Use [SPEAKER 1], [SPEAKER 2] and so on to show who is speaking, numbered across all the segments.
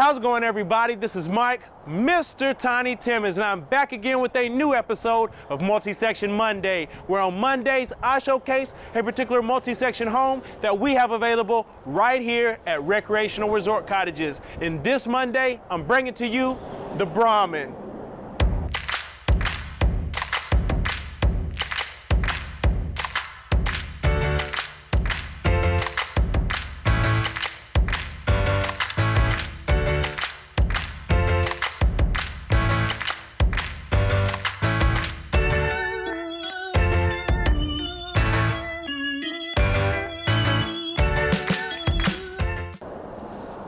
[SPEAKER 1] How's it going, everybody? This is Mike, Mr. Tiny Timmons, and I'm back again with a new episode of Multi-Section Monday, where on Mondays I showcase a particular multi-section home that we have available right here at Recreational Resort Cottages. And this Monday, I'm bringing to you the Brahman.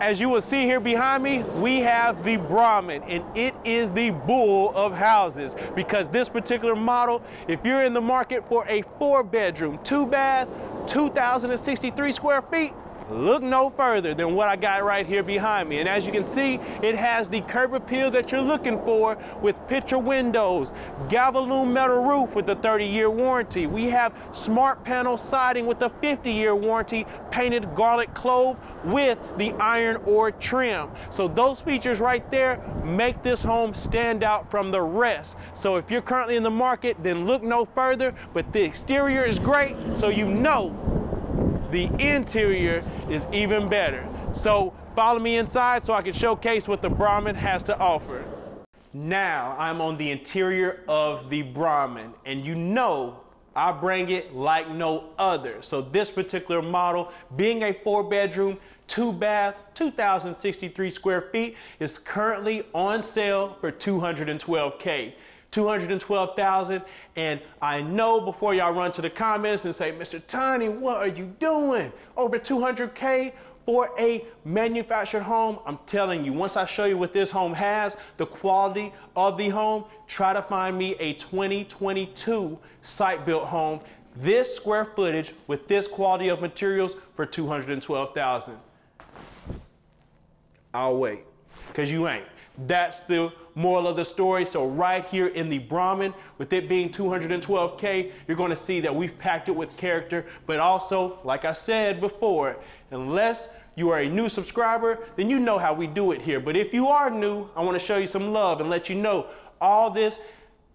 [SPEAKER 1] As you will see here behind me, we have the Brahman, and it is the bull of houses. Because this particular model, if you're in the market for a four bedroom, two bath, 2,063 square feet, look no further than what I got right here behind me. And as you can see, it has the curb appeal that you're looking for with picture windows, Galvalume metal roof with a 30-year warranty. We have smart panel siding with a 50-year warranty, painted garlic clove with the iron ore trim. So those features right there make this home stand out from the rest. So if you're currently in the market, then look no further, but the exterior is great, so you know the interior is even better. So follow me inside so I can showcase what the Brahman has to offer. Now I'm on the interior of the Brahman and you know I bring it like no other. So this particular model, being a four bedroom, two bath, 2,063 square feet, is currently on sale for 212K. 212,000. And I know before y'all run to the comments and say, Mr. Tiny, what are you doing? Over 200K for a manufactured home. I'm telling you, once I show you what this home has, the quality of the home, try to find me a 2022 site built home. This square footage with this quality of materials for 212,000. I'll wait, because you ain't. That's the moral of the story. So right here in the Brahman, with it being 212K, you're gonna see that we've packed it with character, but also, like I said before, unless you are a new subscriber, then you know how we do it here. But if you are new, I wanna show you some love and let you know all this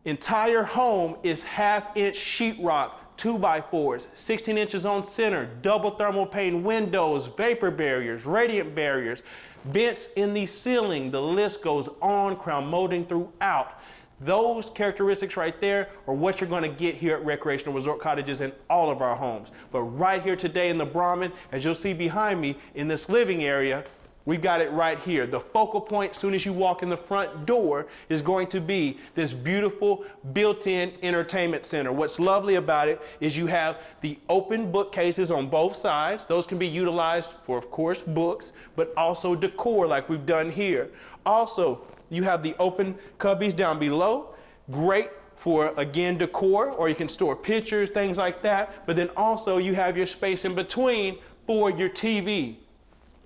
[SPEAKER 1] entire home is half inch sheetrock two by fours, 16 inches on center, double thermal pane windows, vapor barriers, radiant barriers, vents in the ceiling. The list goes on, crown molding throughout. Those characteristics right there are what you're gonna get here at Recreational Resort Cottages in all of our homes. But right here today in the Brahman, as you'll see behind me in this living area, We've got it right here. The focal point, soon as you walk in the front door, is going to be this beautiful built-in entertainment center. What's lovely about it is you have the open bookcases on both sides. Those can be utilized for, of course, books, but also decor like we've done here. Also, you have the open cubbies down below. Great for again decor or you can store pictures things like that but then also you have your space in between for your TV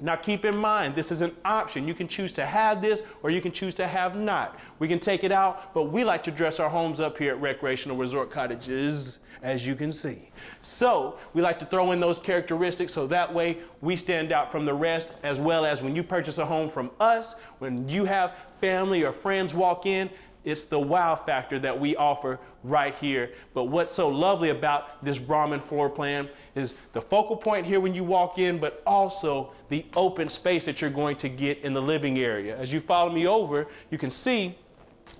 [SPEAKER 1] now keep in mind, this is an option. You can choose to have this or you can choose to have not. We can take it out, but we like to dress our homes up here at Recreational Resort Cottages, as you can see. So we like to throw in those characteristics so that way we stand out from the rest, as well as when you purchase a home from us, when you have family or friends walk in, it's the wow factor that we offer right here. But what's so lovely about this Brahman floor plan is the focal point here when you walk in, but also the open space that you're going to get in the living area. As you follow me over, you can see,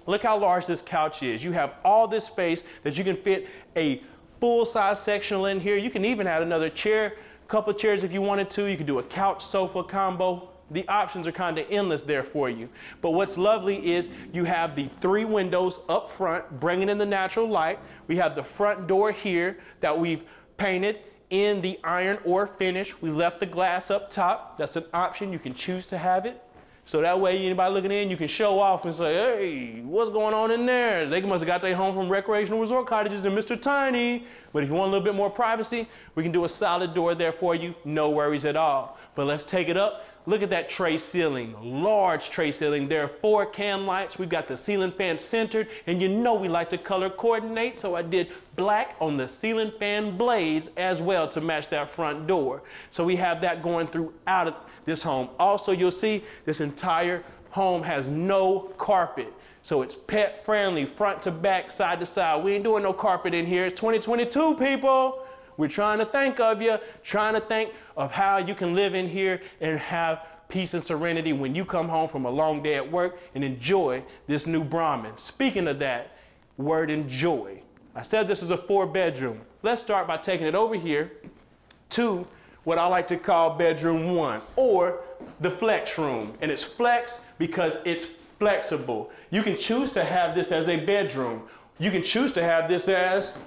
[SPEAKER 1] look how large this couch is. You have all this space that you can fit a full-size sectional in here. You can even add another chair, a couple chairs if you wanted to. You could do a couch sofa combo the options are kind of endless there for you. But what's lovely is you have the three windows up front, bringing in the natural light. We have the front door here that we've painted in the iron ore finish. We left the glass up top. That's an option. You can choose to have it. So that way, anybody looking in, you can show off and say, hey, what's going on in there? They must have got their home from recreational resort cottages and Mr. Tiny. But if you want a little bit more privacy, we can do a solid door there for you. No worries at all. But let's take it up Look at that tray ceiling, large tray ceiling. There are four can lights. We've got the ceiling fan centered, and you know we like to color coordinate, so I did black on the ceiling fan blades as well to match that front door. So we have that going throughout this home. Also, you'll see this entire home has no carpet. So it's pet friendly, front to back, side to side. We ain't doing no carpet in here. It's 2022, people. We're trying to think of you, trying to think of how you can live in here and have peace and serenity when you come home from a long day at work and enjoy this new Brahman. Speaking of that, word enjoy. I said this is a four bedroom. Let's start by taking it over here to what I like to call bedroom one or the flex room. And it's flex because it's flexible. You can choose to have this as a bedroom. You can choose to have this as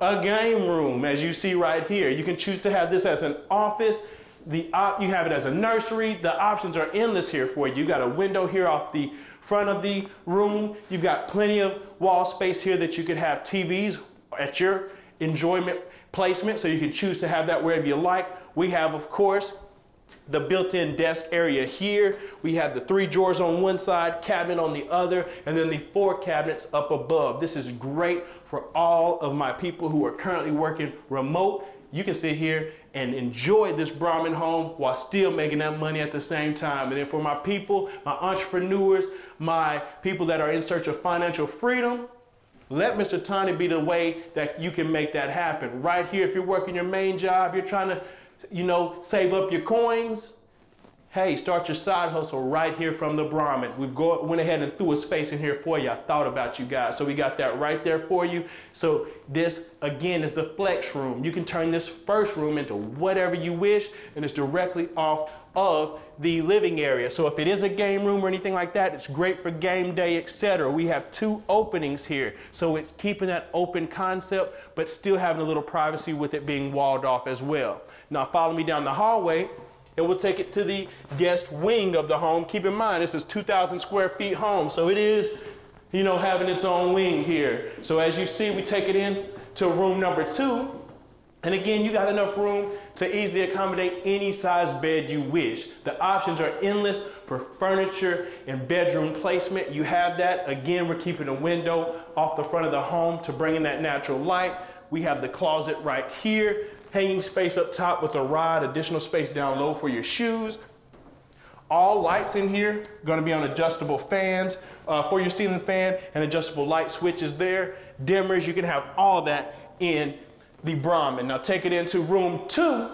[SPEAKER 1] a game room, as you see right here. You can choose to have this as an office. The op- you have it as a nursery. The options are endless here for you. You got a window here off the front of the room. You've got plenty of wall space here that you could have TVs at your enjoyment placement, so you can choose to have that wherever you like. We have, of course, the built-in desk area here. We have the three drawers on one side, cabinet on the other, and then the four cabinets up above. This is great for all of my people who are currently working remote. You can sit here and enjoy this Brahman home while still making that money at the same time. And then for my people, my entrepreneurs, my people that are in search of financial freedom, let Mr. Tiny be the way that you can make that happen. Right here, if you're working your main job, you're trying to you know, save up your coins, hey, start your side hustle right here from the Brahman. We go, went ahead and threw a space in here for you. I thought about you guys. So we got that right there for you. So this, again, is the flex room. You can turn this first room into whatever you wish, and it's directly off of the living area. So if it is a game room or anything like that, it's great for game day, etc. We have two openings here. So it's keeping that open concept, but still having a little privacy with it being walled off as well. Now follow me down the hallway and we'll take it to the guest wing of the home. Keep in mind, this is 2,000 square feet home, so it is, you know, having its own wing here. So as you see, we take it in to room number two. And again, you got enough room to easily accommodate any size bed you wish. The options are endless for furniture and bedroom placement. You have that. Again, we're keeping a window off the front of the home to bring in that natural light. We have the closet right here hanging space up top with a rod, additional space down low for your shoes. All lights in here gonna be on adjustable fans uh, for your ceiling fan and adjustable light switches there. Dimmers, you can have all that in the Brahman. Now take it into room two,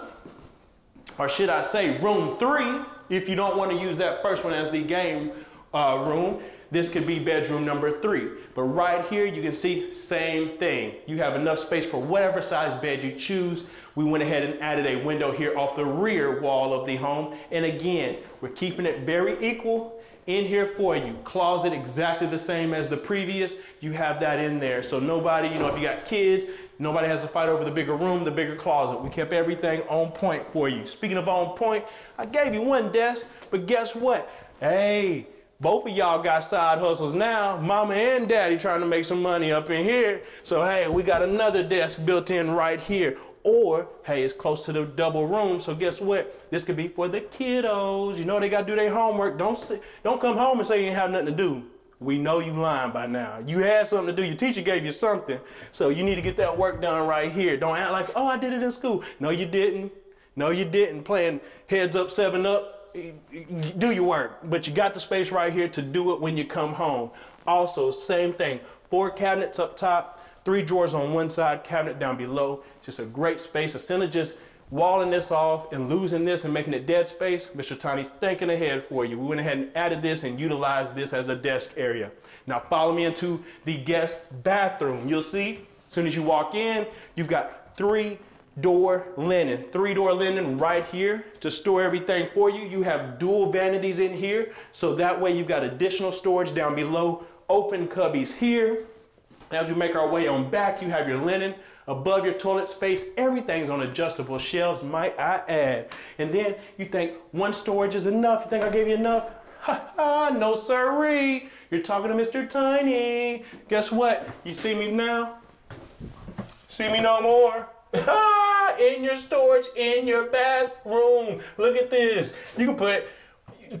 [SPEAKER 1] or should I say room three, if you don't wanna use that first one as the game uh, room. This could be bedroom number three. But right here, you can see same thing. You have enough space for whatever size bed you choose. We went ahead and added a window here off the rear wall of the home. And again, we're keeping it very equal in here for you. Closet exactly the same as the previous. You have that in there. So nobody, you know, if you got kids, nobody has to fight over the bigger room, the bigger closet. We kept everything on point for you. Speaking of on point, I gave you one desk, but guess what? Hey, both of y'all got side hustles now. Mama and daddy trying to make some money up in here. So hey, we got another desk built in right here. Or, hey, it's close to the double room, so guess what? This could be for the kiddos. You know they gotta do their homework. Don't don't come home and say you ain't have nothing to do. We know you lying by now. You had something to do. Your teacher gave you something. So you need to get that work done right here. Don't act like, oh, I did it in school. No, you didn't. No, you didn't. Playing heads up, seven up. Do your work. But you got the space right here to do it when you come home. Also, same thing. Four cabinets up top, three drawers on one side, cabinet down below. Just a great space. Instead of just walling this off and losing this and making it dead space, Mr. Tiny's thinking ahead for you. We went ahead and added this and utilized this as a desk area. Now follow me into the guest bathroom. You'll see, as soon as you walk in, you've got three door linen, three door linen right here to store everything for you. You have dual vanities in here, so that way you've got additional storage down below, open cubbies here, as we make our way on back, you have your linen above your toilet space. Everything's on adjustable shelves, might I add. And then you think one storage is enough. You think I gave you enough? Ha ha, no siree. You're talking to Mr. Tiny. Guess what? You see me now? See me no more. in your storage in your bathroom. Look at this. You can put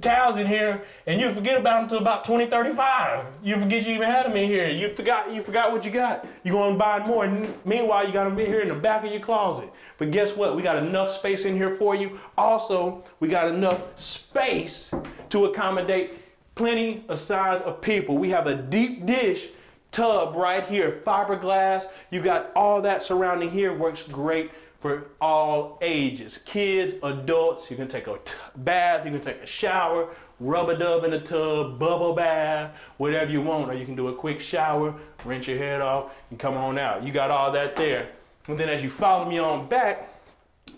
[SPEAKER 1] towels in here and you forget about them until about 2035. You forget you even had them in here. You forgot you forgot what you got. You're going to buy more. Meanwhile, you got them in here in the back of your closet. But guess what? We got enough space in here for you. Also, we got enough space to accommodate plenty of size of people. We have a deep dish tub right here, fiberglass. You got all that surrounding here, works great for all ages. Kids, adults, you can take a bath, you can take a shower, rub a dub in the tub, bubble bath, whatever you want, or you can do a quick shower, rinse your head off, and come on out. You got all that there. And then as you follow me on back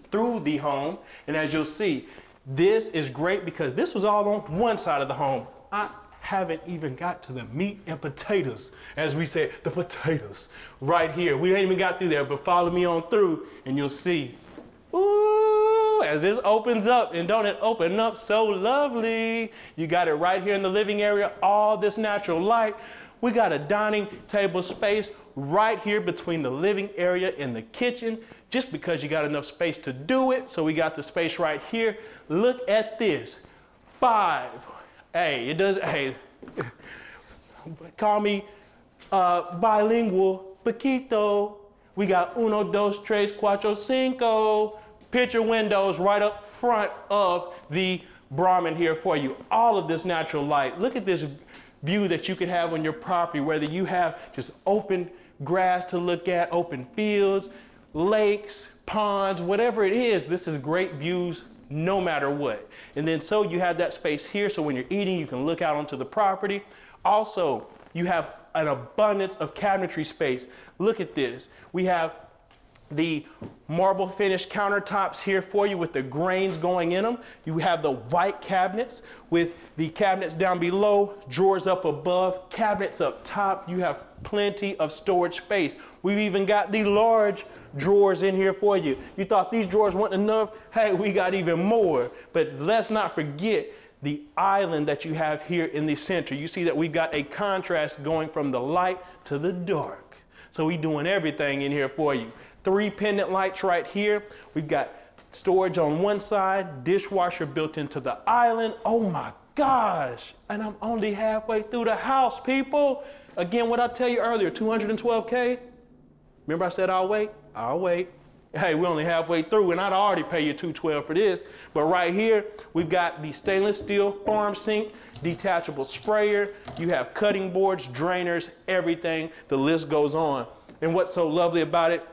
[SPEAKER 1] through the home, and as you'll see, this is great because this was all on one side of the home. I haven't even got to the meat and potatoes, as we say, the potatoes right here. We ain't even got through there, but follow me on through and you'll see. Ooh, as this opens up, and don't it open up so lovely? You got it right here in the living area, all this natural light. We got a dining table space right here between the living area and the kitchen, just because you got enough space to do it. So we got the space right here. Look at this. Five Hey, it does, hey, call me uh, bilingual, Paquito. We got uno, dos, tres, cuatro, cinco picture windows right up front of the Brahman here for you. All of this natural light. Look at this view that you could have on your property, whether you have just open grass to look at, open fields, lakes, ponds, whatever it is, this is great views no matter what. And then so you have that space here so when you're eating, you can look out onto the property. Also, you have an abundance of cabinetry space. Look at this. We have the marble finished countertops here for you with the grains going in them. You have the white cabinets with the cabinets down below, drawers up above, cabinets up top. You have plenty of storage space. We've even got the large drawers in here for you. You thought these drawers weren't enough? Hey, we got even more. But let's not forget the island that you have here in the center. You see that we've got a contrast going from the light to the dark. So we're doing everything in here for you. Three pendant lights right here. We've got storage on one side, dishwasher built into the island. Oh my gosh. And I'm only halfway through the house, people. Again, what I tell you earlier, 212K. Remember I said I'll wait? I'll wait. Hey, we're only halfway through, and I'd already pay you 212 for this. But right here, we've got the stainless steel farm sink, detachable sprayer. You have cutting boards, drainers, everything. The list goes on. And what's so lovely about it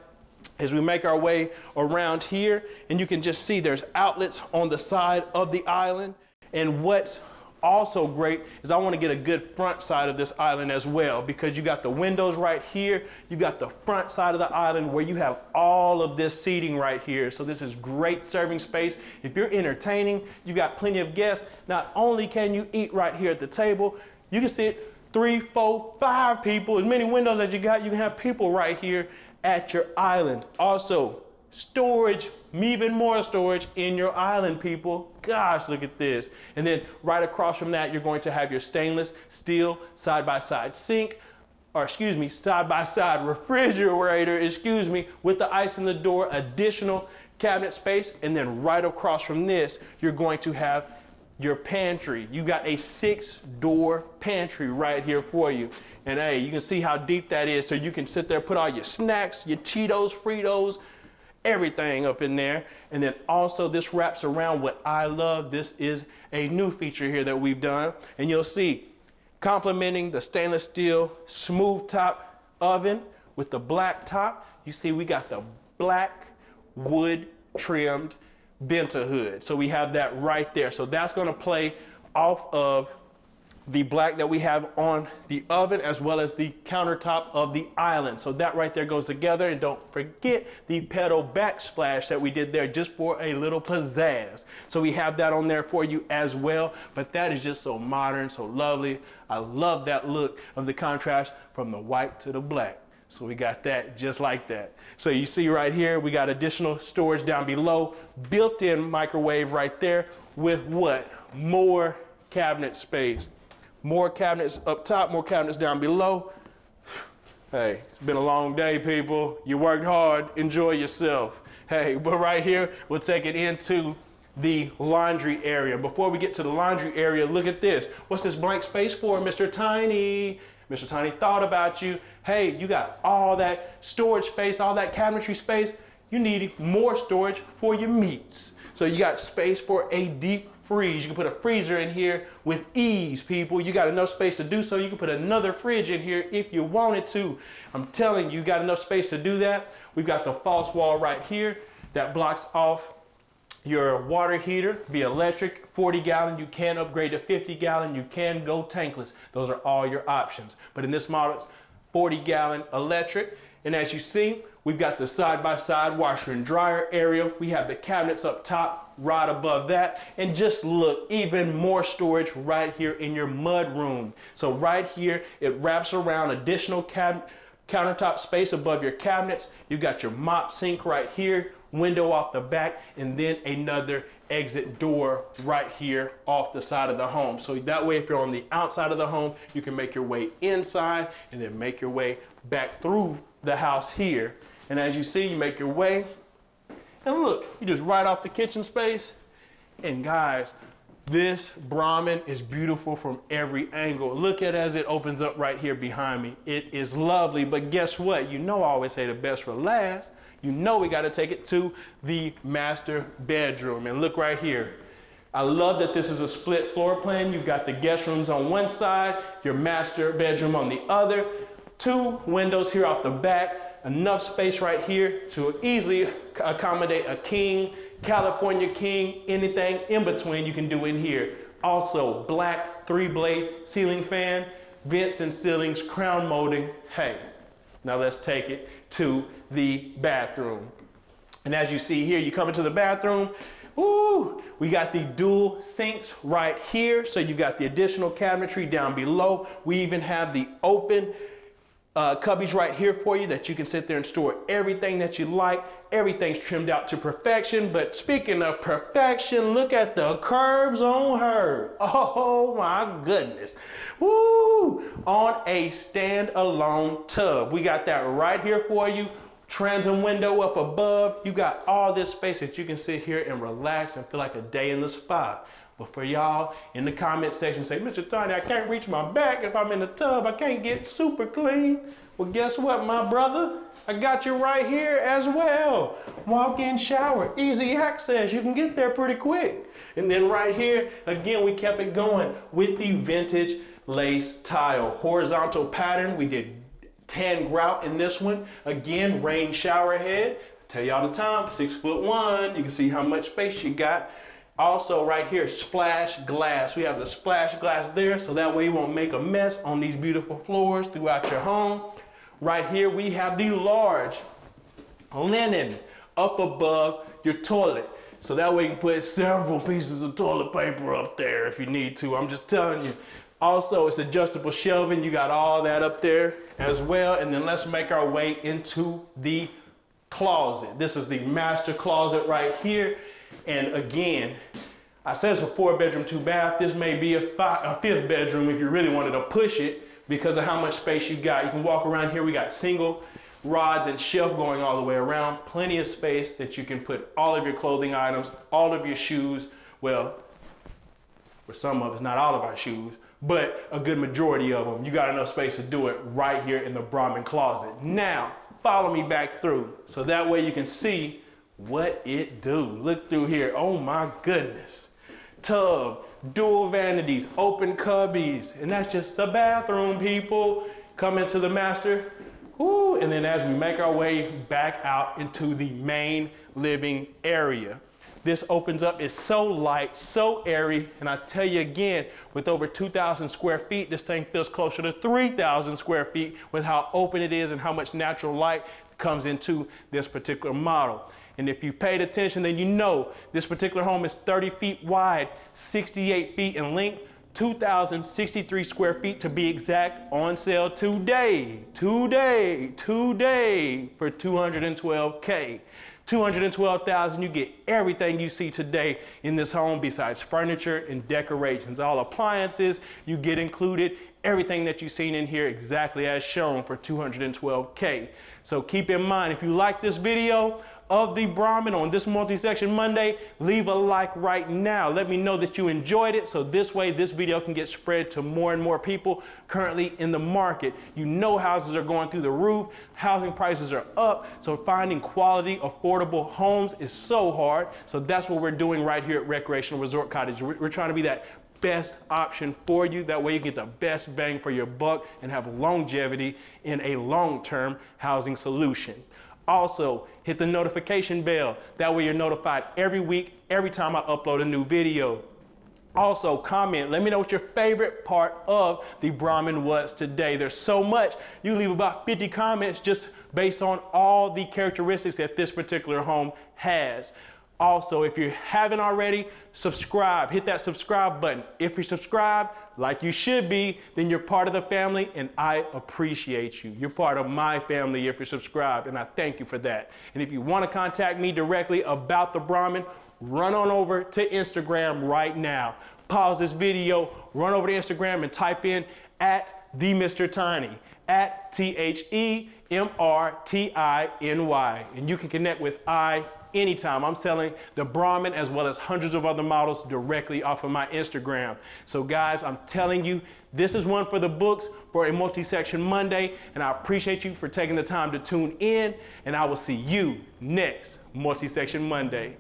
[SPEAKER 1] is we make our way around here, and you can just see there's outlets on the side of the island. And what's also great is I want to get a good front side of this island as well because you got the windows right here. You got the front side of the island where you have all of this seating right here. So this is great serving space. If you're entertaining, you got plenty of guests. Not only can you eat right here at the table, you can sit three, four, five people, as many windows as you got, you can have people right here at your island. Also, storage, even more storage in your island, people. Gosh, look at this. And then right across from that, you're going to have your stainless steel side-by-side sink, or excuse me, side-by-side refrigerator, excuse me, with the ice in the door, additional cabinet space. And then right across from this, you're going to have your pantry. You got a six door pantry right here for you. And hey, you can see how deep that is. So you can sit there, put all your snacks, your Cheetos, Fritos, everything up in there. And then also this wraps around what I love. This is a new feature here that we've done. And you'll see complementing the stainless steel smooth top oven with the black top. You see we got the black wood trimmed Vent-A-Hood. So we have that right there. So that's gonna play off of the black that we have on the oven as well as the countertop of the island. So that right there goes together and don't forget the pedal backsplash that we did there just for a little pizzazz. So we have that on there for you as well, but that is just so modern, so lovely. I love that look of the contrast from the white to the black. So we got that just like that. So you see right here, we got additional storage down below, built-in microwave right there with what? More cabinet space more cabinets up top, more cabinets down below. Hey, it's been a long day, people. You worked hard. Enjoy yourself. Hey, but right here, we'll take it into the laundry area. Before we get to the laundry area, look at this. What's this blank space for, Mr. Tiny? Mr. Tiny thought about you. Hey, you got all that storage space, all that cabinetry space. You need more storage for your meats. So you got space for a deep freeze. You can put a freezer in here with ease, people. You got enough space to do so. You can put another fridge in here if you wanted to. I'm telling you, you got enough space to do that. We've got the false wall right here that blocks off your water heater, be electric, 40 gallon, you can upgrade to 50 gallon, you can go tankless. Those are all your options. But in this model, it's 40 gallon electric. And as you see, we've got the side-by-side -side washer and dryer area. We have the cabinets up top, right above that. And just look, even more storage right here in your mud room. So right here, it wraps around additional cab countertop space above your cabinets. You've got your mop sink right here, window off the back, and then another exit door right here off the side of the home. So that way, if you're on the outside of the home, you can make your way inside and then make your way back through the house here. And as you see, you make your way. And look, you just right off the kitchen space. And guys, this Brahman is beautiful from every angle. Look at as it opens up right here behind me. It is lovely, but guess what? You know I always say the best for last. You know we gotta take it to the master bedroom. And look right here. I love that this is a split floor plan. You've got the guest rooms on one side, your master bedroom on the other. Two windows here off the back, enough space right here to easily accommodate a king, California king, anything in between you can do in here. Also, black three blade ceiling fan, vents and ceilings, crown molding. Hey, now let's take it to the bathroom. And as you see here, you come into the bathroom, Ooh, we got the dual sinks right here. So you got the additional cabinetry down below. We even have the open uh, cubbies right here for you that you can sit there and store everything that you like. Everything's trimmed out to perfection. But speaking of perfection, look at the curves on her. Oh my goodness. Woo! On a standalone tub. We got that right here for you transom window up above. You got all this space that you can sit here and relax and feel like a day in the spa. But for y'all in the comment section say, Mr. Tony, I can't reach my back if I'm in the tub. I can't get super clean. Well, guess what, my brother? I got you right here as well. Walk in shower, easy access. You can get there pretty quick. And then right here, again, we kept it going with the vintage lace tile. Horizontal pattern. We did tan grout in this one. Again, rain shower head. Tell y'all the time, six foot one. You can see how much space you got. Also right here, splash glass. We have the splash glass there, so that way you won't make a mess on these beautiful floors throughout your home. Right here, we have the large linen up above your toilet. So that way you can put several pieces of toilet paper up there if you need to. I'm just telling you. Also, it's adjustable shelving. You got all that up there as well. And then let's make our way into the closet. This is the master closet right here. And again, I said it's a four bedroom, two bath. This may be a, five, a fifth bedroom if you really wanted to push it because of how much space you got. You can walk around here. We got single rods and shelf going all the way around. Plenty of space that you can put all of your clothing items, all of your shoes. Well, for some of us, not all of our shoes, but a good majority of them. You got enough space to do it right here in the Brahman closet. Now, follow me back through so that way you can see what it do. Look through here. Oh my goodness. Tub, dual vanities, open cubbies, and that's just the bathroom, people. Come into the master. Ooh, and then as we make our way back out into the main living area this opens up. It's so light, so airy. And I tell you again, with over 2,000 square feet, this thing feels closer to 3,000 square feet with how open it is and how much natural light comes into this particular model. And if you paid attention, then you know this particular home is 30 feet wide, 68 feet in length, 2,063 square feet to be exact, on sale today, today, today for 212K. 212,000, you get everything you see today in this home besides furniture and decorations. All appliances you get included, everything that you've seen in here exactly as shown for 212K. So keep in mind, if you like this video, of the Brahman on this multi-section Monday, leave a like right now. Let me know that you enjoyed it so this way this video can get spread to more and more people currently in the market. You know houses are going through the roof, housing prices are up, so finding quality, affordable homes is so hard. So that's what we're doing right here at Recreational Resort Cottage. We're trying to be that best option for you. That way you get the best bang for your buck and have longevity in a long-term housing solution. Also, hit the notification bell. That way you're notified every week, every time I upload a new video. Also, comment. Let me know what your favorite part of the Brahman was today. There's so much. You leave about 50 comments just based on all the characteristics that this particular home has. Also, if you haven't already, subscribe. Hit that subscribe button. If you're subscribed, like you should be, then you're part of the family and I appreciate you. You're part of my family if you're subscribed and I thank you for that. And if you want to contact me directly about the Brahman, run on over to Instagram right now. Pause this video, run over to Instagram and type in at the Mr. Tiny, at T H E M R T I N Y. And you can connect with I anytime. I'm selling the Brahman as well as hundreds of other models directly off of my Instagram. So guys, I'm telling you, this is one for the books for a multi-section Monday, and I appreciate you for taking the time to tune in, and I will see you next multi-section Monday.